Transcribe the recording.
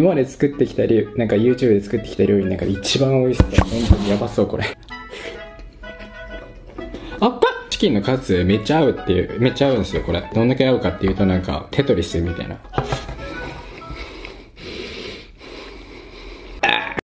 今まで作ってきた料なんか YouTube で作ってきた料理の中で一番美味しそう。本当にやばそう、これ。あっぱチキンのカツめっちゃ合うっていう、めっちゃ合うんですよ、これ。どんだけ合うかっていうとなんか、テトリスみたいな。